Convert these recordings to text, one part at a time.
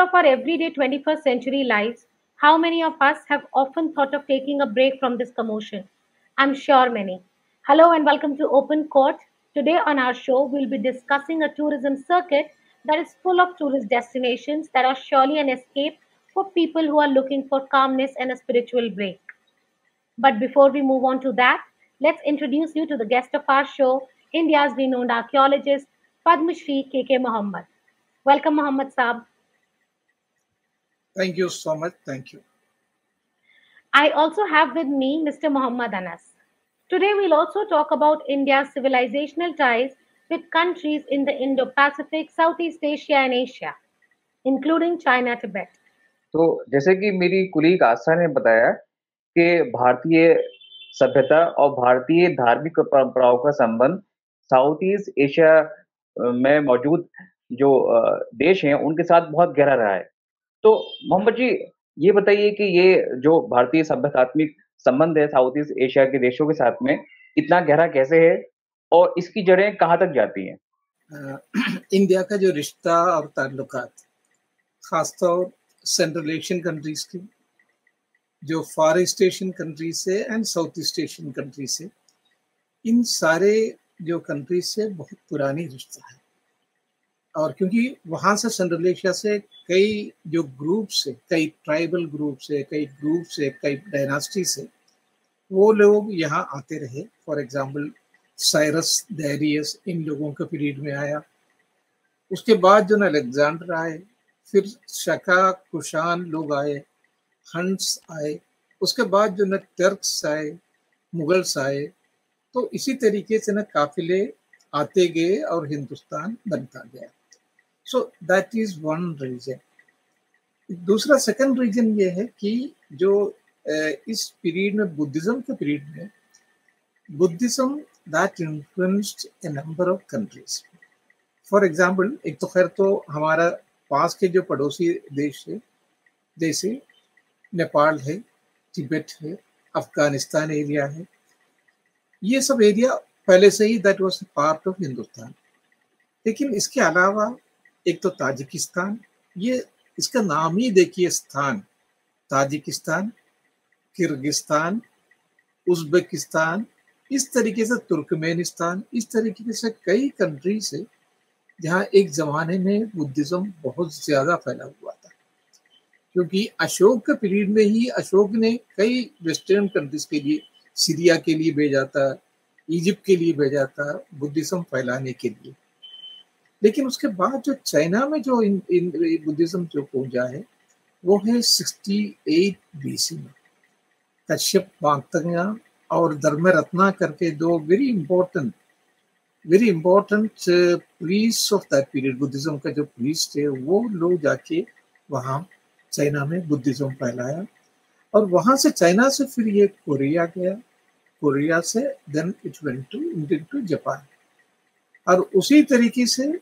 of our everyday 21st century lives, how many of us have often thought of taking a break from this commotion? I'm sure many. Hello and welcome to Open Court. Today on our show, we'll be discussing a tourism circuit that is full of tourist destinations that are surely an escape for people who are looking for calmness and a spiritual break. But before we move on to that, let's introduce you to the guest of our show, India's renowned archaeologist, Padma Shri KK Muhammad. Welcome, Muhammad Saab. Thank you so much. Thank you. I also have with me Mr. Muhammad Anas. Today, we'll also talk about India's civilizational ties with countries in the Indo Pacific, Southeast Asia, and Asia, including China, Tibet. तो जैसे कि मेरी colleague आस्था ने बताया कि भारतीय सभ्यता और भारतीय धार्मिक परंपराओं का संबंध साउथ ईस्ट एशिया में मौजूद जो देश हैं उनके साथ बहुत गहरा रहा है तो मोहम्मद जी, ये बताइए कि ये जो भारतीय सभ्यतात्मिक संबंध है साउथ ईस्ट एशिया के देशों के साथ में, इतना गहरा कैसे है और इसकी जड़ें कहाँ तक जाती हैं? इंडिया का जो रिश्ता और ताल्लुकात, खासतौर सेंट्रल एशियन कंट्रीज़ की, जो फार ईस्ट एशियन कंट्रीज़ से and south east Asian country से, इन सारे जो कंट्रीज़ से बहुत पुरानी रिश्ता है। और क्योंकि वहाँ से सेंट्रल एशिया से कई जो ग्रुप से, कई ट्राइबल ग्रुप से, कई ग्रुप से, कई डायनास्टी से, वो लोग यहाँ आते रहे। फॉर एग्ज़ाम्पल साइरस दैरियस इन लोगों के पीरियड में आया। उसके बाद जो ना अलेक्जेंडर आए, फिर शका कुशान लोग आए हंस आए। उसके बाद जो न टर्क्स आए मुगल्स आए तो इसी तरीके से न काफिले आते गए और हिंदुस्तान बनता गया। So that is one reason दूसरा सेकंड रीजन ये है कि जो इस पीरियड में बुद्धिज्म के पीरियड में Buddhism that influenced a number of countries for example एक तो खैर तो हमारा पास के जो पड़ोसी देश है जैसे नेपाल है तिब्बत है, अफ़गानिस्तान एरिया है, ये सब एरिया पहले से ही that was part of Hindustan लेकिन इसके अलावा एक तो ताजिकिस्तान, ये इसका नाम ही देखिए स्थान, ताजिकिस्तान, किर्गिस्तान, उज्बेकिस्तान, इस तरीके से तुर्कमेनिस्तान, इस तरीके से कई कंट्री से जहाँ एक जमाने में बुद्धिज्म बहुत ज़्यादा फैला हुआ था। क्योंकि अशोक के पीरियड में ही अशोक ने कई वेस्टर्न कंट्रीज़ के लिए सीरिया के लिए भेजा था इजिप्ट के लिए भेजा था बुद्धिज्म फैलाने के लिए। लेकिन उसके बाद जो चाइना में जो इन, इन बुद्धिज्म जो पहुँचा है वो है 68 बीसी में। कश्यप वांगतंगा और धर्म रत्ना करके दो very important very important priest of that period Buddhism का जो प्रीस्ट थे वो लोग जाके वहाँ चाइना में बुद्धिज्म फैलाया। और वहाँ से चाइना से फिर ये कोरिया गया। कोरिया से then it went to Indian to Japan और उसी तरीके से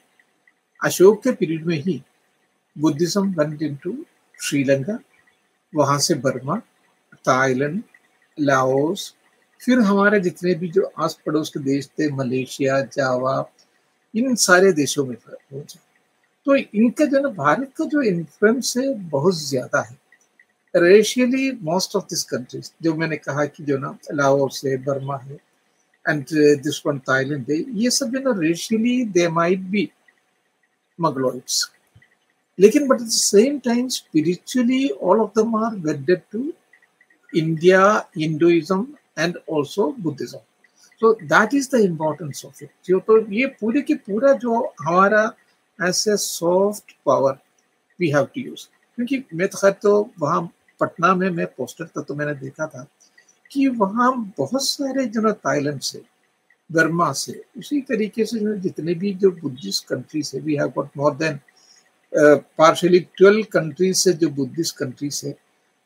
अशोक के पीरियड में ही बुद्धिज्म श्रीलंका, वहाँ से बर्मा, थाईलैंड, लाओस, फिर हमारे जितने भी जो आस पड़ोस के देश थे, मलेशिया, जावा, इन सारे देशों में पहुँचा तो इनका जो ना, भारत का जो इन्फ्लुएंस है, बहुत ज़्यादा है। Racially most of this countries जो मैंने कहा कि जो ना, लाओस है, बर्मा है एंड दिस वन थाईलैंड है, ये सब जो ना racially they might be Mongoloids लेकिन but at the same time spiritually all of them are wedded to India Hinduism and also Buddhism so that is the importance of it जो तो ये पूरे की पूरा जो हमारा as a soft power we have to use क्योंकि मैं तो खैर तो वहाँ पटना में मैं पोस्टर था तो मैंने देखा था कि वहाँ बहुत सारे जो ना थाईलैंड से बर्मा से। उसी तरीके से जो जितने भी जो बुद्धिस्ट कंट्रीज़ है we have got more than partially twelve countries से जो बुद्धिस्ट कंट्रीज़ है।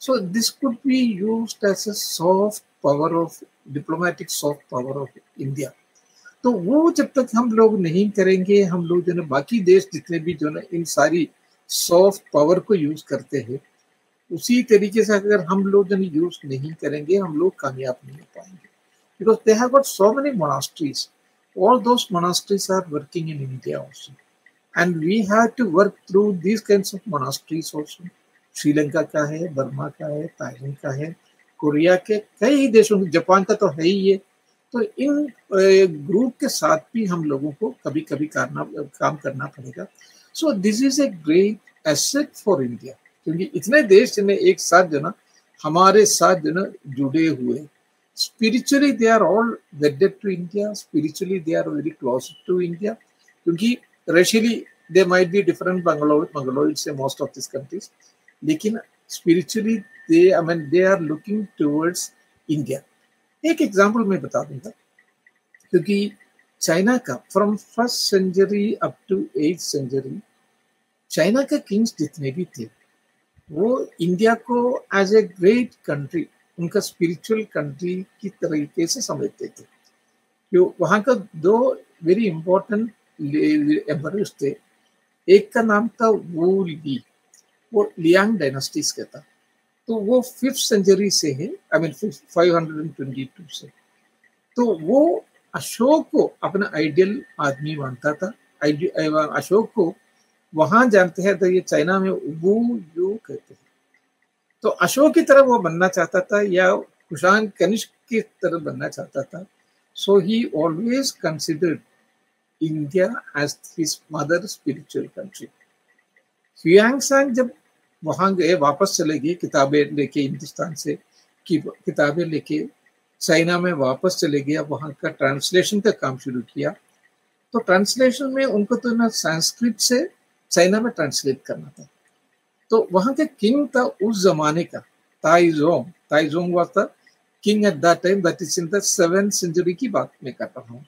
So this could be used as a soft power of diplomatic soft power of India तो वो जब तक हम लोग नहीं करेंगे, हम लोग जो है बाकी देश जितने भी जो है इन सारी सॉफ्ट पावर को यूज़ करते हैं, उसी तरीके से अगर हम लोग जो यूज़ नहीं करेंगे, हम लोग कामयाब नहीं हो पाएँगे। Because they have got so many monasteries all those monasteries are working in India also. And we had to work through these kinds of monasteries also. Sri Lanka का है बर्मा का है थाईलैंड का है कोरिया के कई देशों Japan का तो है ही ये तो इन ग्रुप के साथ भी हम लोगों को कभी कभी करना, काम करना पड़ेगा। So this is a great asset for India क्योंकि इतने देश जिन्हें एक साथ जो ना हमारे साथ जो ना जुड़े हुए। Spiritually they are all wedded to India spiritually they are very close to India क्योंकि racially they might be different Mongoloid Mongoloid most of this countries लेकिन spiritually they I mean they are looking towards India एक example मैं बता दूँगा। क्योंकि China का from first century up to eighth century China के kings जितने भी थे, वो इंडिया को एज ए ग्रेट कंट्री उनका स्पिरिचुअल कंट्री की तरीके से समझते थे। क्यों? वहाँ का दो वेरी इंपॉर्टेंट एम्परर्स थे। एक का नाम था वो ली वो लियांग डायनास्टीज का था। तो वो फिफ्थ सेंचुरी से है I mean five hundred and twenty two से। तो वो अशोक को अपना आइडियल आदमी मानता था। अशोक को वहाँ जानते हैं तो ये चाइना में वो यू कहते हैं। तो अशोक की तरह वो बनना चाहता था या कुशान कनिष्क की तरह बनना चाहता था? So he always considered India as his mother spiritual country ह्यूयांग जब वहाँ गए, वापस चले गए, किताबें लेके हिंदुस्तान से किताबें लेके चाइना में वापस चले गया वहाँ का ट्रांसलेशन का काम शुरू किया। तो ट्रांसलेशन में उनको तो ना संस्कृत से चाइना में ट्रांसलेट करना था। तो वहाँ का किंग था उस जमाने का Taizong Taizong was the king at that time that is in the seven century की बात मैं कर रहा हूँ।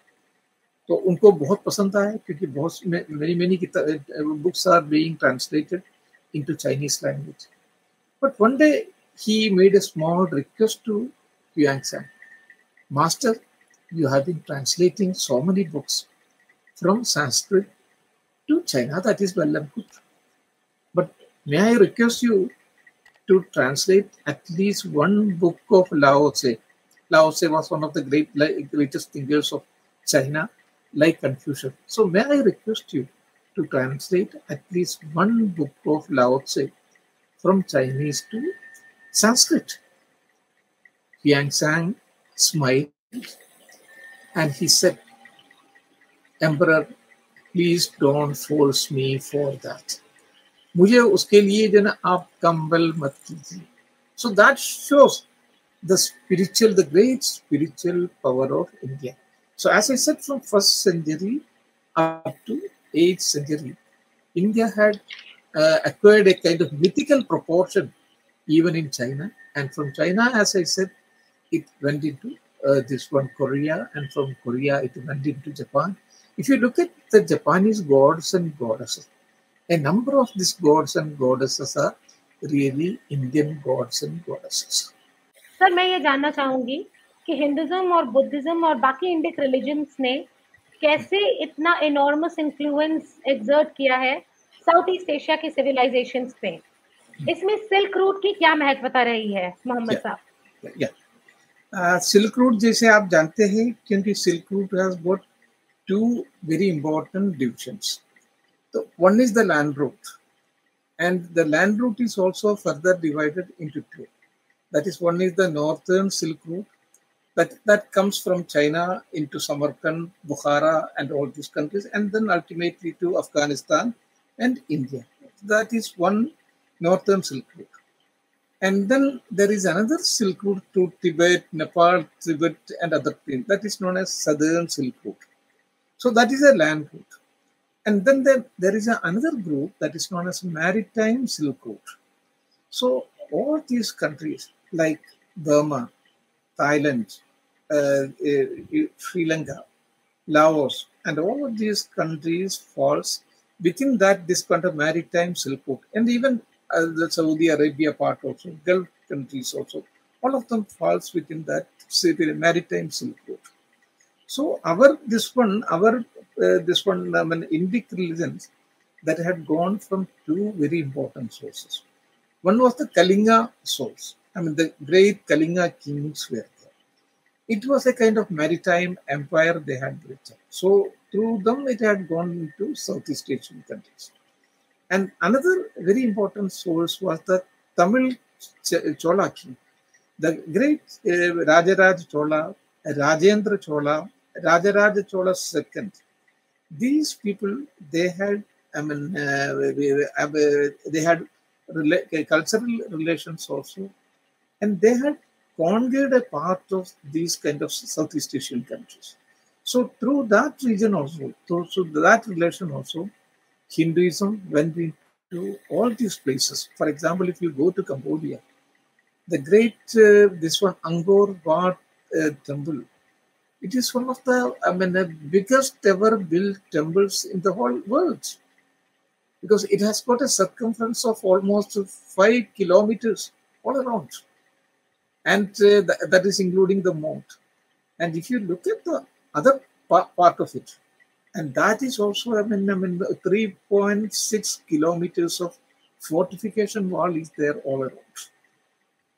तो उनको बहुत पसंद आया, क्योंकि बहुत many many books are being translated into Chinese language but one day he made a small request to क्यूंग master you have been translating so many books from Sanskrit to China that is well and good may I request you to translate at least one book of Lao Tse? Lao Tse was one of the great, greatest thinkers of China, like Confucius. So may I request you to translate at least one book of Lao Tse from Chinese to Sanskrit. Yang Sang smiled and he said, Emperor, please don't force me for that. मुझे उसके लिए जो ना आप कंबल मत कीजिए so that shows the spiritual the great spiritual power of India so as I said from first century up to 8th century, India had uh, acquired a kind of mythical proportion even in China. And from China, as I said, it went into uh, this one Korea, and from Korea, it went into Japan. If you look at the Japanese gods and goddesses, a number of these gods and goddesses are really Indian gods and goddesses. Sir मैं ये जानना चाहूँगी कि Hinduism और Buddhism और बाकी Indic religions ने कैसे इतना इनॉर्मस इन्फ्लुएंस एक्सर्ट किया है साउथ ईस्ट एशिया के सिविलाइजेशन पे? इसमें सिल्क रूट की क्या महत्वता रही है मोहम्मद साहब? सिल्क रूट जैसे आप जानते हैं क्योंकि silk route has got two very important divisions The, one is the land route, and the land route is also further divided into two. That is, one is the northern Silk Route, that, that comes from China into Samarkand, Bukhara, and all these countries, and then ultimately to Afghanistan and India. That is one northern Silk Route. And then there is another Silk Route to Tibet, Nepal, Tibet, and other things. That is known as Southern Silk Route. So that is a land route. And then there, there is another group that is known as Maritime Silk Route. So all these countries like Burma, Thailand, uh, uh, Sri Lanka, Laos, and all of these countries falls within that this kind of maritime Silk Route, and even uh, the Saudi Arabia part also, Gulf countries also, all of them falls within that maritime Silk Route. So our this one, our uh, this one, I mean, Indic religions that had gone from two very important sources. One was the Kalinga source. I mean, the great Kalinga kings were there. It was a kind of maritime empire they had built up. So through them it had gone into Southeast Asian countries. And another very important source was the Tamil Chola king. The great uh, Rajaraj Chola, Rajendra Chola, Rajaraja Chola II. These people, they had, I mean, uh, they had rela- cultural relations also, and they had conquered a part of these kind of Southeast Asian countries. So through that region also, through, through that relation also, Hinduism went into all these places. For example, if you go to Cambodia, the great uh, this one Angkor Wat uh, temple, it is one of the I mean the biggest ever built temples in the whole world because it has got a circumference of almost five kilometers all around, and uh, th that is including the mount. And if you look at the other part of it, and that is also, I mean, I mean 3.6 kilometers of fortification wall is there all around.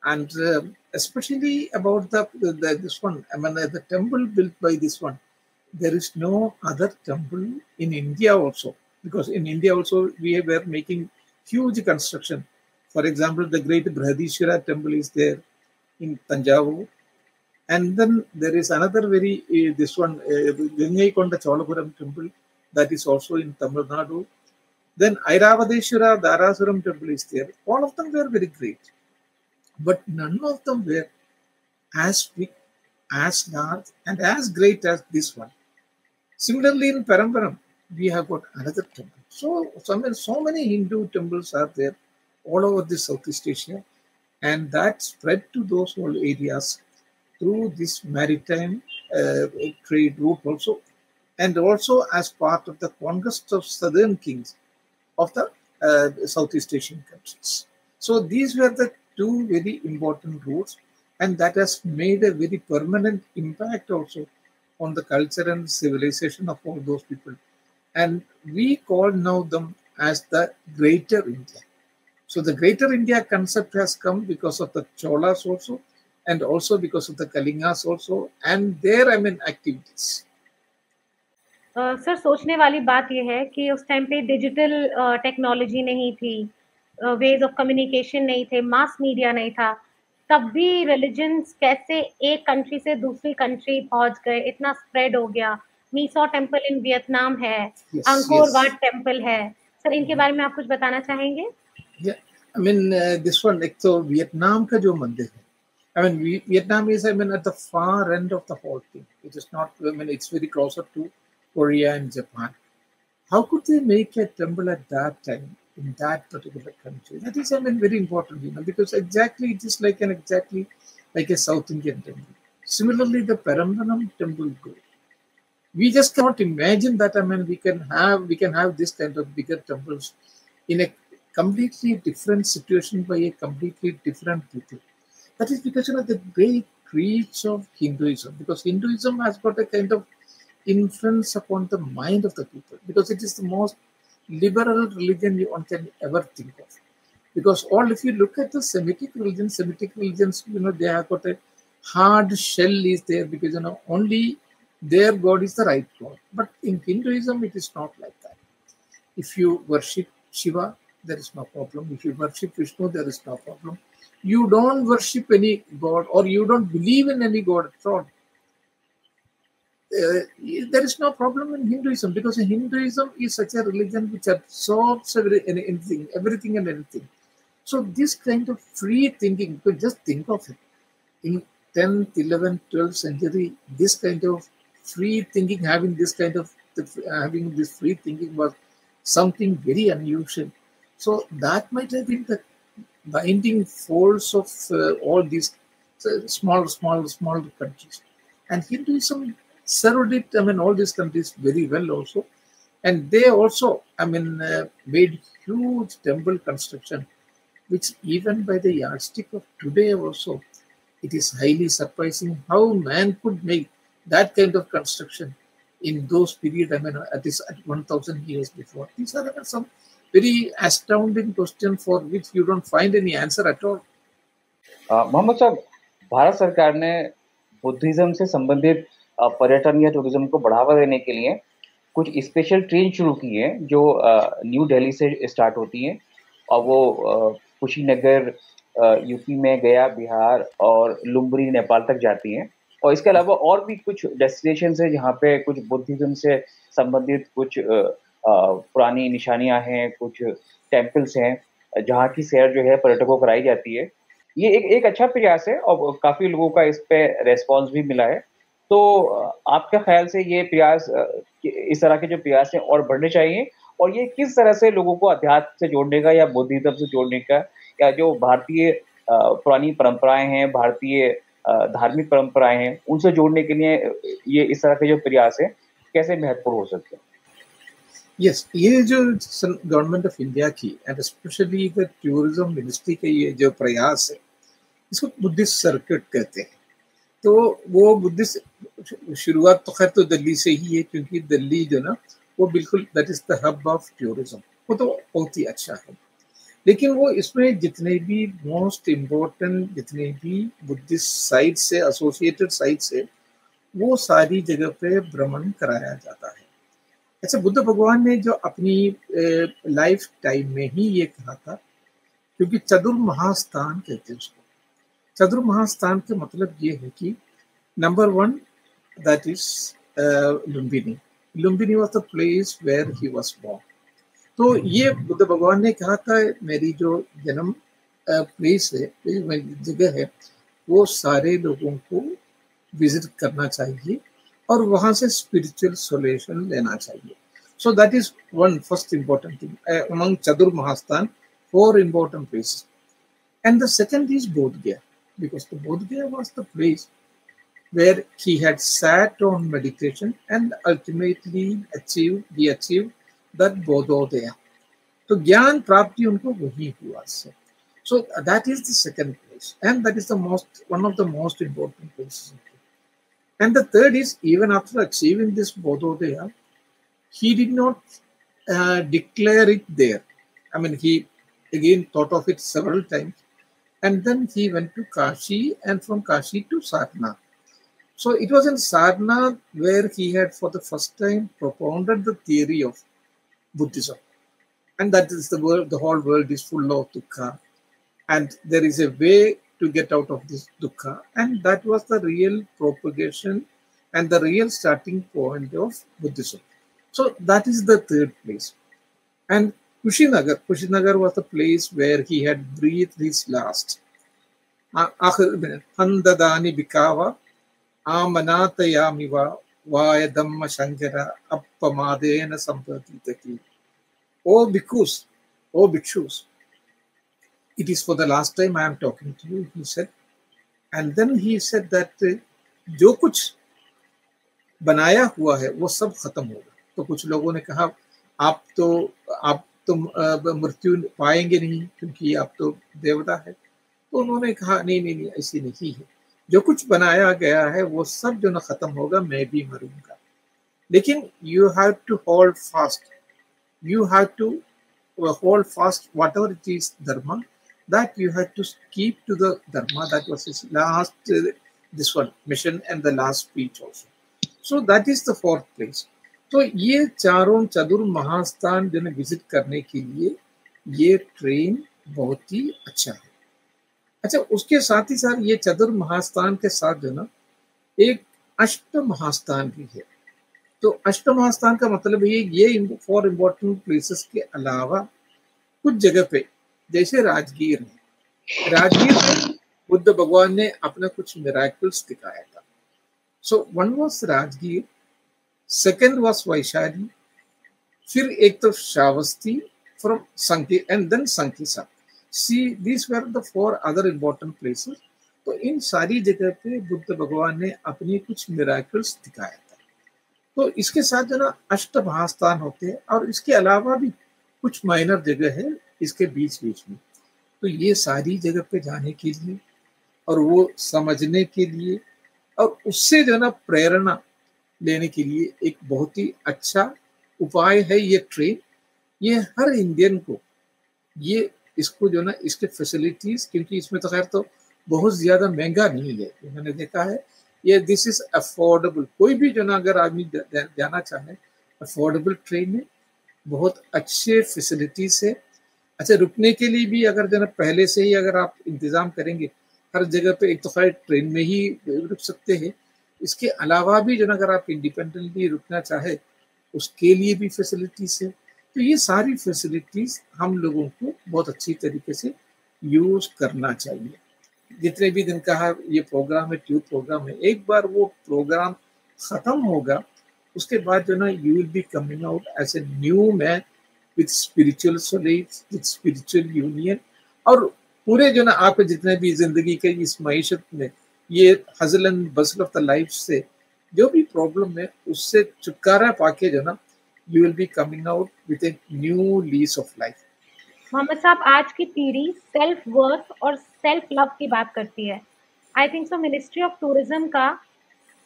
And uh, especially about the, the, this one, I mean, the temple built by this one, there is no other temple in India also, because in India also we were making huge construction. For example, the great Brihadishwara temple is there in Tanjavur, and then there is another very, uh, this one, uh, Gangaikonda Cholapuram temple, that is also in Tamil Nadu. Then Airavadeshwara Dharasuram temple is there. All of them were very great. But none of them were as big, as large, and as great as this one. Similarly, in Parambaram, we have got another temple. So, so, so many Hindu temples are there all over the Southeast Asia, and that spread to those whole areas through this maritime uh, trade route also, and also as part of the conquest of southern kings of the uh, Southeast Asian countries. So these were the two very important routes, and that has made a very permanent impact also on the culture and civilization of all those people. And we call now them as the Greater India. So the Greater India concept has come because of the Cholas also, and also because of the Kalingas also and their I mean activities. Sir uh, सोचने वाली बात यह है कि उस time पे digital technology uh, नहीं थी वेज ऑफ़ कम्युनिकेशन नहीं थे मास मीडिया नहीं था तब भी रिलीजन्स कैसे एक कंट्री से दूसरी कंट्री पहुँच गए इतना स्प्रेड हो गया My Son temple in Vietnam है yes, Angkor Wat yes. Temple है सर इनके mm-hmm. बारे में आप कुछ बताना चाहेंगे आई मीन दिस वन एक तो वियतनाम का जो मंदिर है I mean, Vietnam is, I mean, at the far end of the whole thing. It is not, I mean, it's very closer to Korea and Japan. How could they make a temple at that time in that particular country? That is, I mean, very important, you know, because exactly it is like an exactly like a South Indian temple. Similarly, the Parambanam temple group. We just cannot imagine that. I mean, we can have we can have this kind of bigger temples in a completely different situation by a completely different people that is because you know the great reach of Hinduism, because Hinduism has got a kind of influence upon the mind of the people, because it is the most liberal religion one can ever think of. Because all, if you look at the Semitic religion, Semitic religions, you know, they have got a hard shell is there because you know only their God is the right God. But in Hinduism, it is not like that. If you worship Shiva, there is no problem. If you worship Vishnu, there is no problem you don't worship any god or you don't believe in any god at all, there is no problem in Hinduism because Hinduism is such a religion which absorbs every, anything, everything and anything. So this kind of free thinking, could just think of it. In 10th, 11th, 12th century, this kind of free thinking, having this kind of having this free thinking was something very unusual. So that might have been the binding force of uh, all these uh, small, small, small countries. And Hinduism served it, I mean, all these countries very well also. And they also, I mean, uh, made huge temple construction, which even by the yardstick of today also, it is highly surprising how man could make that kind of construction in those period, I mean, at this at 1000 years before. These are some very astounding question for which you don't find any answer at all. Mohammad साहब भारत सरकार ने Buddhism से संबंधित पर्यटन या tourism को बढ़ावा देने के लिए कुछ स्पेशल ट्रेन शुरू की है, जो न्यू दिल्ली से स्टार्ट होती हैं। और वो कुशीनगर यूपी में गया, बिहार और लुम्बरी, नेपाल तक जाती हैं। और इसके अलावा और भी कुछ डेस्टिनेशन है, जहाँ पे कुछ बुद्धिज्म से संबंधित कुछ पुरानी निशानियाँ हैं, कुछ टेम्पल्स हैं, जहाँ की सैर जो है पर्यटकों कराई जाती है। ये एक एक अच्छा प्रयास है और काफ़ी लोगों का इस पे रेस्पॉन्स भी मिला है। तो आपके ख्याल से ये प्रयास इस तरह के जो प्रयास हैं और बढ़ने चाहिए? और ये किस तरह से लोगों को अध्यात्म से जोड़ने का या बुद्धिज्म से जोड़ने का या जो भारतीय पुरानी परंपराएँ हैं भारतीय धार्मिक परंपराएँ हैं उनसे जोड़ने के लिए ये इस तरह के जो प्रयास है कैसे महत्वपूर्ण हो सकते हैं? यस yes, ये जो गवर्नमेंट ऑफ़ इंडिया की एंड स्पेशली टूरिज़्म मिनिस्ट्री के ये जो प्रयास है इसको बुद्धिस्ट सर्किट कहते हैं। तो वो बुद्धिस्ट शुरुआत तो खैर तो दिल्ली से ही है, क्योंकि दिल्ली जो ना, वो बिल्कुल that is the hub of tourism वो तो बहुत ही अच्छा है। लेकिन वो इसमें जितने भी मोस्ट इम्पोर्टेंट जितने भी बुद्धिस्ट साइट से एसोसिएटेड साइट से, वो सारी जगह पे भ्रमण कराया जाता है। अच्छा बुद्ध भगवान ने जो अपनी लाइफ टाइम में ही ये कहा था, क्योंकि चतुर्महास्थान कहते हैं उसको। चतुर्महास्थान का मतलब ये है कि number one that is Lumbini Lumbini was the place where he was born तो ये बुद्ध भगवान ने कहा था, मेरी जो जन्म प्लेस है जगह है, वो सारे लोगों को विज़िट करना चाहिए और वहाँ से स्पिरिचुअल सोल्यूशन लेना चाहिए। So that is one first important thing among चतुर Mahasthan four important places and the second is Bodh Gaya because the Bodhgaya was the place where he had sat on meditation and ultimately achieved, he achieved that Bodhodaya. So Gyan Prapti unko wahi hua. So that is the second place. And that is the most one of the most important places. And the third is even after achieving this Bodhodaya, he did not uh, declare it there. I mean, he again thought of it several times and then he went to kashi and from kashi to sarnath so it was in sarnath where he had for the first time propounded the theory of Buddhism. And that is the world, the whole world is full of dukkha. And there is a way to get out of this dukkha. And that was the real propagation and the real starting point of Buddhism. So that is the third place. And Kushinagar, Kushinagar was the place where he had breathed his last. Handadani Bikava, Amanatayamiva, Vaya Dhamma Shankara Appamadena Sampatitaki. Oh Bhikkhus, oh Bhikshus, it is for the last time I am talking to you, he said. And then he said that जो कुछ बनाया हुआ है वो सब खत्म होगा तो कुछ लोगों ने कहा आप तो आप तुम मृत्यु पाएँगे नहीं, क्योंकि आप तो देवता है। तो उन्होंने कहा, नहीं नहीं नहीं, ऐसी नहीं है। जो कुछ बनाया गया है, वो सब जो ना खत्म होगा, मैं भी मरूँगा। लेकिन you have to hold fast you have to hold fast whatever it is dharma that you have to keep to the that was is last this one mission and the last speech also so that is the fourth place तो ये चारों चतुर महास्थान जो visit करने के लिए ये train बहुत ही अच्छा है। अच्छा उसके साथ ही साथ ये चतुर महास्थान के साथ जो ना, एक अष्ट महास्थान भी है। तो अष्ट महास्थान का मतलब ये ये फॉर इम्पोर्टेंट प्लेसेस के अलावा कुछ जगह पे, जैसे राजगीर है राजगीर में बुद्ध भगवान ने अपना कुछ मेराकल्स दिखाया था। So one was Rajgir second was Vaishali फिर एक तो Shravasti from Sanki and then Sankisa see this were the four other important places तो इन सारी जगह पे बुद्ध भगवान ने अपनी कुछ मिराकल्स दिखाया था। तो इसके साथ जो ना अष्ट महास्थान होते हैं और इसके अलावा भी कुछ माइनर जगह है इसके बीच बीच में। तो ये सारी जगह पे जाने के लिए और वो समझने के लिए और उससे जो ना प्रेरणा लेने के लिए एक बहुत ही अच्छा उपाय है ये ट्रेन ये हर इंडियन को, ये इसको जो ना, इसके फैसिलिटीज़ क्योंकि इसमें तो खैर तो बहुत ज़्यादा महँगा नहीं है, मैंने देखा है। ये दिस इज़ अफोर्डेबल कोई भी जो ना, अगर आदमी जाना चाहे अफोर्डेबल ट्रेन है। बहुत अच्छे फैसिलिटीज़ है। अच्छा रुकने के लिए भी अगर जो ना, पहले से ही अगर आप इंतज़ाम करेंगे, हर जगह पे एक तो खैर ट्रेन में ही रुक सकते हैं। इसके अलावा भी जो अगर आप इंडिपेंडेंटली रुकना चाहे, उसके लिए भी फैसिलिटीज़ है। तो ये सारी फैसिलिटीज़ हम लोगों को बहुत अच्छी तरीके से यूज़ करना चाहिए। जितने भी दिन का ये प्रोग्राम है ट्यूब प्रोग्राम है, एक बार वो प्रोग्राम खत्म होगा, उसके बाद जो ना you will be coming out as a new man with spiritual with spiritual union और पूरे जो ना, आप जितने भी ज़िंदगी के इस मीशत में ये hustle and bustle of the life से जो भी प्रॉब्लम है, उससे छुटकारा पाके जो ना you will be coming out with a new lease of life Mohammad साहब, आज की पीढ़ी सेल्फ वर्थ और सेल्फ लव की बात करती है। I think so ministry of tourism का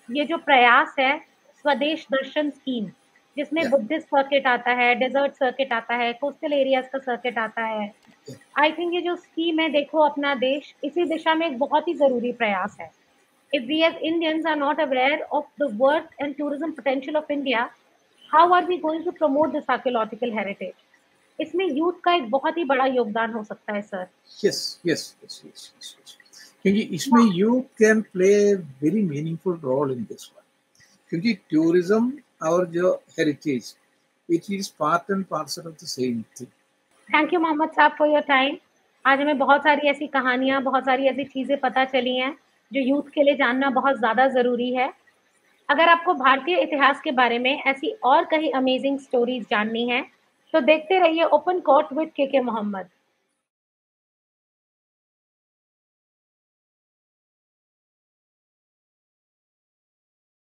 ये जो प्रयास है, स्वदेश दर्शन स्कीम जिसमें बुद्धिस्ट सर्किट आता है डेजर्ट सर्किट आता है कोस्टल एरियाज़ का सर्किट आता है। आई थिंक ये जो स्कीम है देखो अपना देश इसी दिशा में एक बहुत ही ज़रूरी प्रयास है। If we as Indians are not aware of the worth and tourism potential of India, how are we going to promote this archaeological heritage? इसमें यूथ का एक बहुत ही बड़ा योगदान हो सकता है sir yes yes yes yes क्योंकि इसमें you can play very meaningful role in this one क्योंकि टूरिज़्म और जो heritage it is part and parcel of the same thing thank you Mohammad साहब फॉर योर टाइम आज हमें बहुत सारी ऐसी कहानियाँ, बहुत सारी ऐसी चीज़ें पता चली हैं, जो यूथ के लिए जानना बहुत ज़्यादा ज़रूरी है। अगर आपको भारतीय इतिहास के बारे में ऐसी और कई अमेजिंग स्टोरीज जाननी है तो देखते रहिए ओपन कोर्ट विद के के मोहम्मद